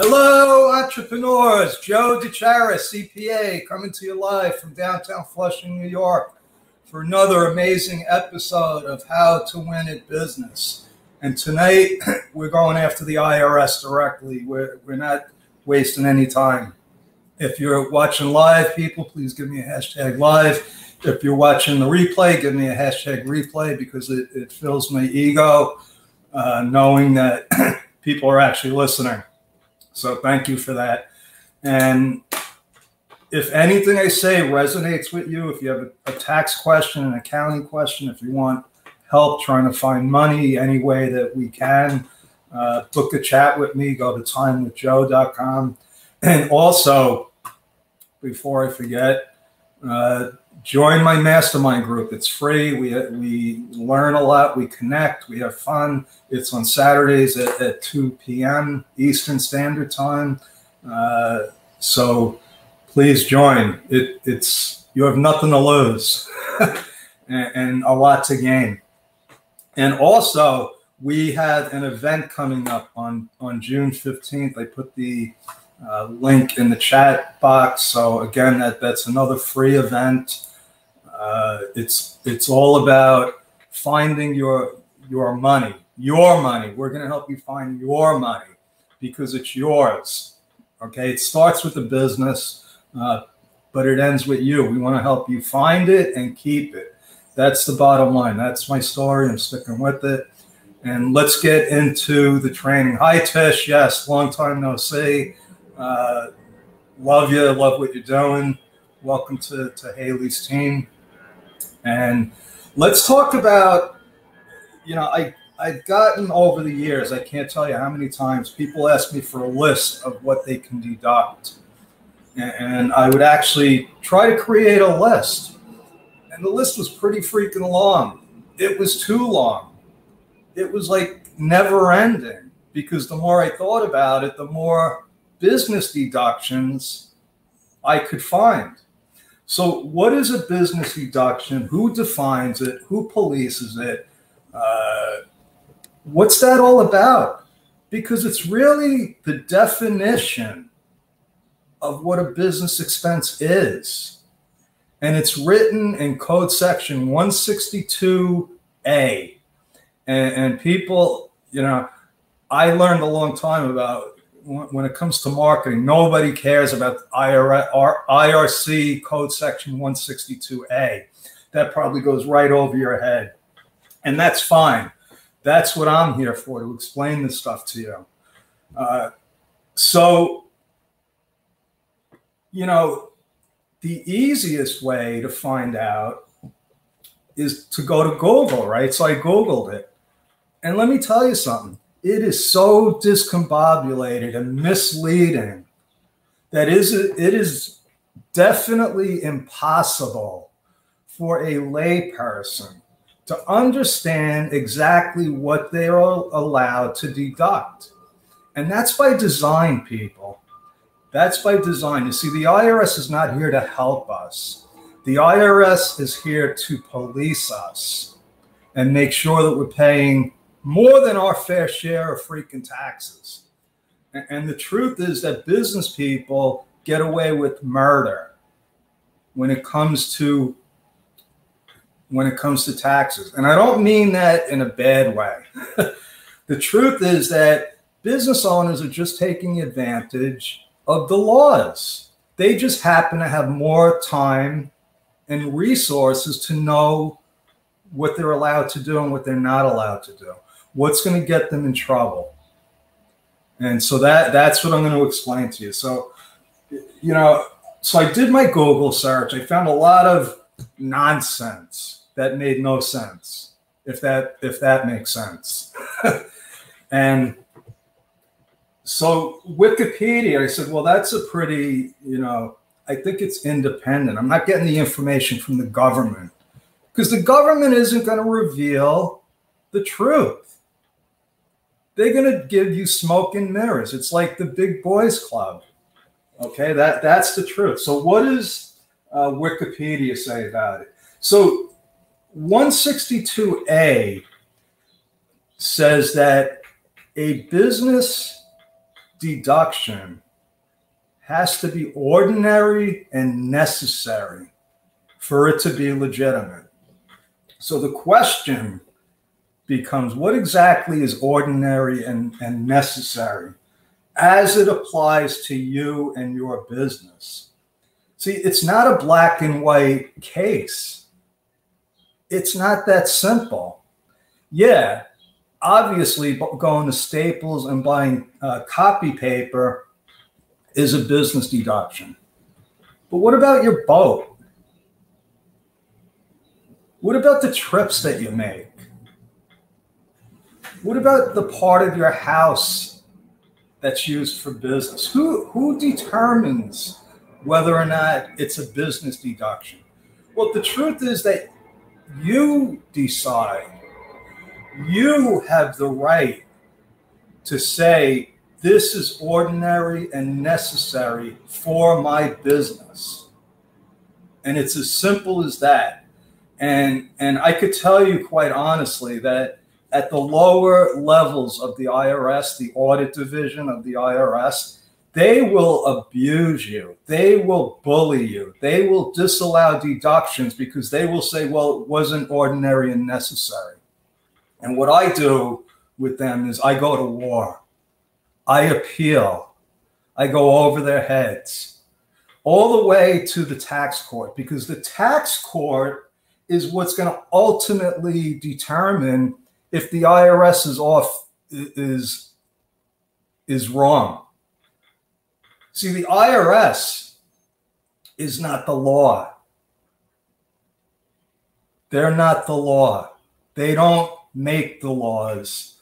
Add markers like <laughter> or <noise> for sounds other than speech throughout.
Hello, entrepreneurs. Joe DiChiara, CPA, coming to you live from downtown Flushing, New York, for another amazing episode of How to Win at Business. And tonight, <clears throat> we're going after the IRS directly. We're, we're not wasting any time. If you're watching live, people, please give me a hashtag live. If you're watching the replay, give me a hashtag replay because it, it fills my ego uh, knowing that <clears throat> people are actually listening. So thank you for that. And if anything I say resonates with you, if you have a, tax question, an accounting question, if you want help trying to find money any way that we can, uh, book a chat with me, go to timewithjoe.com. And also, before I forget, uh, join my mastermind group. It's free. We we learn a lot. We connect. We have fun. It's on Saturdays at, at 2 p.m. Eastern Standard Time. Uh, so please join. It, it's you have nothing to lose <laughs> and, and a lot to gain. And also, we have an event coming up on on June 15th. I put the uh, link in the chat box. So again, that that's another free event. Uh, it's it's all about finding your your money, your money. We're going to help you find your money because it's yours. Okay, it starts with the business, uh, but it ends with you. We want to help you find it and keep it. That's the bottom line. That's my story. I'm sticking with it. And let's get into the training. Hi, Tish. Yes, long time no see. Uh, love you. Love what you're doing. Welcome to, to Haley's team. And let's talk about, you know, I, I've gotten over the years, I can't tell you how many times people ask me for a list of what they can deduct. And I would actually try to create a list. And the list was pretty freaking long. It was too long. It was like never ending because the more I thought about it, the more business deductions I could find. So, what is a business deduction? Who defines it? Who polices it? Uh, what's that all about? Because it's really the definition of what a business expense is. And it's written in Code Section 162A. And, and people, you know, I learned a long time about when it comes to marketing, nobody cares about IRC code section 162A. That probably goes right over your head. And that's fine. That's what I'm here for, to explain this stuff to you. Uh, so, you know, the easiest way to find out is to go to Google, right? So I Googled it. And let me tell you something it is so discombobulated and misleading that is it is definitely impossible for a layperson to understand exactly what they are allowed to deduct. And that's by design, people. That's by design. You see, the IRS is not here to help us. The IRS is here to police us and make sure that we're paying more than our fair share of freaking taxes. And the truth is that business people get away with murder when it comes to when it comes to taxes. And I don't mean that in a bad way. <laughs> the truth is that business owners are just taking advantage of the laws. They just happen to have more time and resources to know what they're allowed to do and what they're not allowed to do what's going to get them in trouble? And so that that's what i'm going to explain to you. So you know so i did my google search. I found a lot of nonsense that made no sense if that if that makes sense. <laughs> And so wikipedia i said well that's a pretty you know i think it's independent. I'm not getting the information from the government. Because the government isn't going to reveal the truth they're going to give you smoke and mirrors. It's like the big boys club. Okay, that that's the truth. So what does uh, Wikipedia say about it? So 162A says that a business deduction has to be ordinary and necessary for it to be legitimate. So the question becomes what exactly is ordinary and, and necessary as it applies to you and your business? See, it's not a black and white case. It's not that simple. Yeah, obviously, going to Staples and buying uh, copy paper is a business deduction. But what about your boat? What about the trips that you make? What about the part of your house that's used for business? Who who determines whether or not it's a business deduction? Well, the truth is that you decide. You have the right to say this is ordinary and necessary for my business. And it's as simple as that. And and I could tell you quite honestly that at the lower levels of the IRS, the audit division of the IRS, they will abuse you. They will bully you. They will disallow deductions because they will say, well, it wasn't ordinary and necessary. And what I do with them is I go to war. I appeal. I go over their heads all the way to the tax court because the tax court is what's going to ultimately determine if the IRS is off is is wrong. See, the IRS is not the law. They're not the law. They don't make the laws.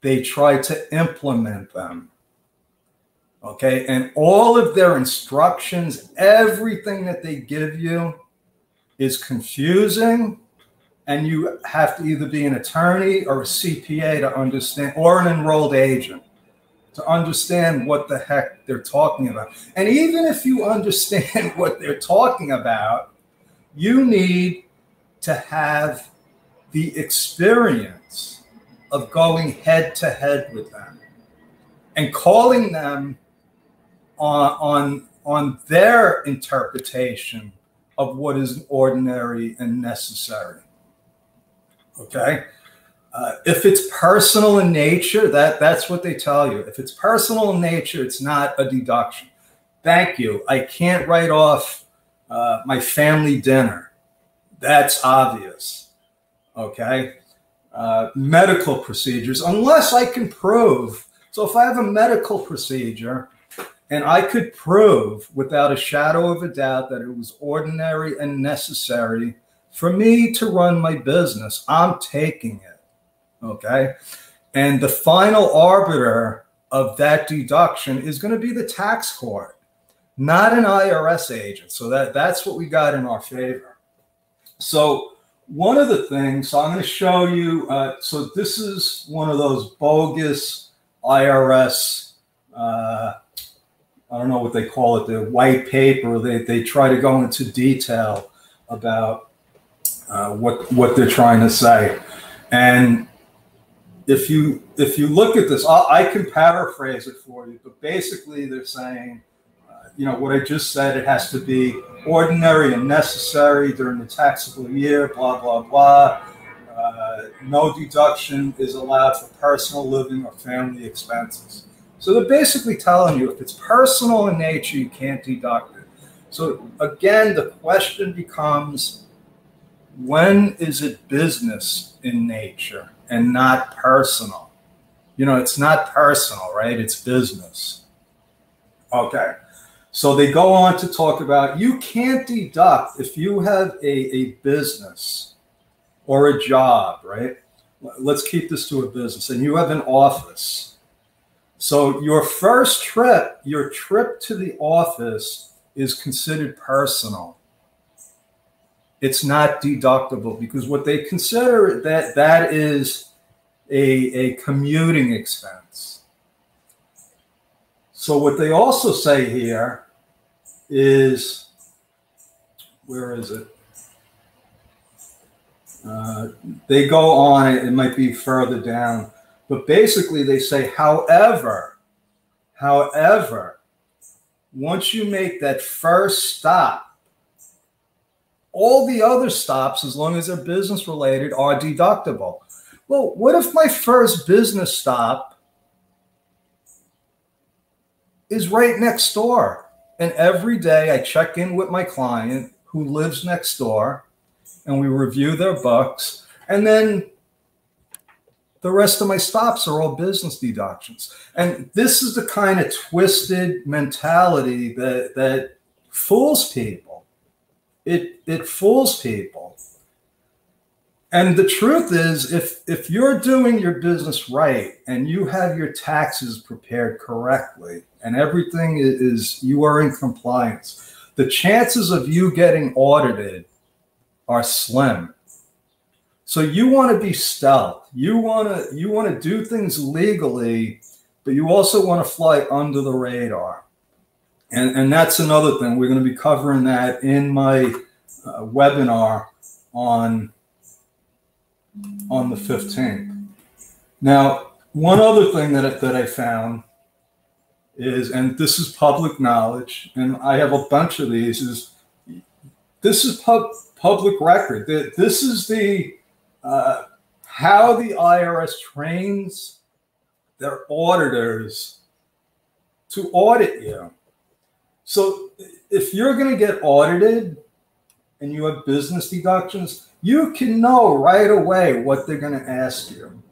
They try to implement them. Okay. And all of their instructions, everything that they give you is confusing and you have to either be an attorney or a CPA to understand, or an enrolled agent to understand what the heck they're talking about. And even if you understand <laughs> what they're talking about, you need to have the experience of going head to head with them and calling them on, on, on their interpretation of what is ordinary and necessary. Okay. Uh, if it's personal in nature, that that's what they tell you. If it's personal in nature, it's not a deduction. Thank you. I can't write off uh, my family dinner. That's obvious. Okay. Uh, medical procedures, unless I can prove. So if I have a medical procedure and I could prove without a shadow of a doubt that it was ordinary and necessary for me to run my business, I'm taking it. Okay. And the final arbiter of that deduction is going to be the tax court, not an IRS agent. So that, that's what we got in our favor. So one of the things, so I'm going to show you, uh, so this is one of those bogus IRS, uh, I don't know what they call it, the white paper. They, they try to go into detail about uh, what what they're trying to say. And if you if you look at this, I, I can paraphrase it for you, but basically they're saying, uh, you know, what I just said. It has to be ordinary and necessary during the taxable year. Blah blah blah. Uh, no deduction is allowed for personal living or family expenses. So they're basically telling you if it's personal in nature, you can't deduct it. So again, the question becomes when is it business in nature and not personal? You know, it's not personal, right? It's business. Okay. So they go on to talk about you can't deduct if you have a, a business or a job, right? Let's keep this to a business and you have an office. So your first trip, your trip to the office is considered personal it's not deductible because what they consider that that is a, a commuting expense. So what they also say here is, where is it? Uh, they go on, it might be further down, but basically they say, however, However, once you make that first stop, all the other stops, as long as they're business related, are deductible. Well, what if my first business stop is right next door? And every day I check in with my client who lives next door and we review their books. And then the rest of my stops are all business deductions. And this is the kind of twisted mentality that, that fools people. It, it fools people. And the truth is, if, if you're doing your business right and you have your taxes prepared correctly and everything is, you are in compliance, the chances of you getting audited are slim. So you want to be stealth. You want to you want to do things legally, but you also want to fly under the radar. And, and that's another thing. We're going to be covering that in my uh, webinar on on the 15th. Now, one other thing that, that I found is, and this is public knowledge, and I have a bunch of these, is this is pub, public record. This is the uh, how the IRS trains their auditors to audit you. So if you're going to get audited and you have business deductions, you can know right away what they're going to ask you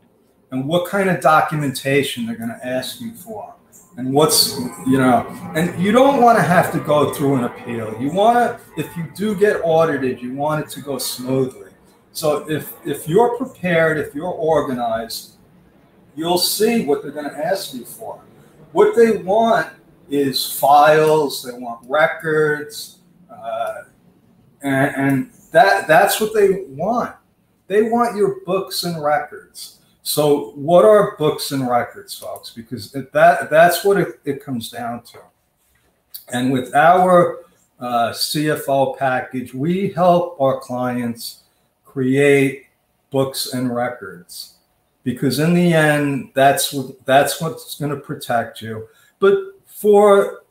and what kind of documentation they're going to ask you for and what's you know and you don't want to have to go through an appeal. You want to if you do get audited you want it to go smoothly. So if if you're prepared if you're organized you'll see what they're going to ask you for. What they want is files they want records uh, and, and that that's what they want. They want your books and records. So what are books and records, folks? Because that that's what it, it comes down to. And with our uh, CFO package, we help our clients create books and records because in the end, that's what that's what's going to protect you. But for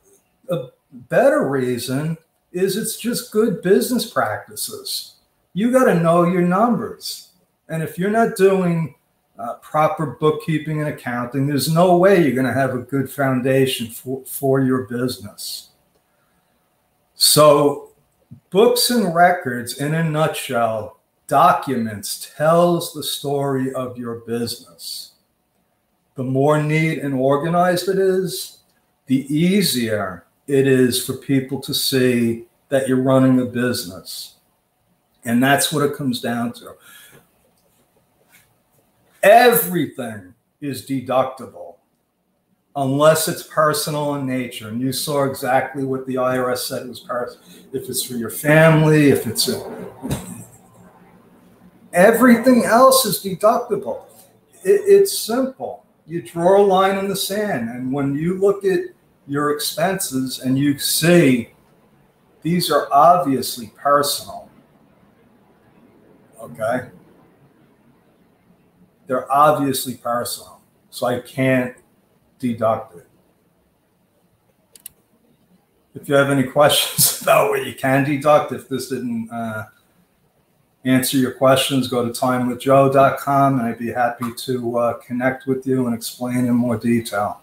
a better reason, is it's just good business practices. You got to know your numbers. And if you're not doing uh, proper bookkeeping and accounting, there's no way you're going to have a good foundation for, for your business. So, books and records, in a nutshell, documents tells the story of your business. The more neat and organized it is, the easier it is for people to see that you're running a business. And that's what it comes down to. Everything is deductible unless it's personal in nature. And you saw exactly what the IRS said was personal. If it's for your family, if it's a, everything else is deductible. It, it's simple. You draw a line in the sand, and when you look at your expenses and you see these are obviously personal. Okay? They're obviously personal. So I can't deduct it. If you have any questions <laughs> about what you can deduct, if this didn't uh, answer your questions, go to timewithjoe.com and I'd be happy to uh, connect with you and explain in more detail.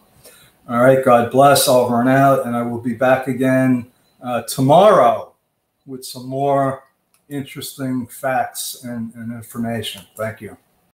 All right. God bless. Over and out. And I will be back again uh, tomorrow with some more interesting facts and, and information. Thank you.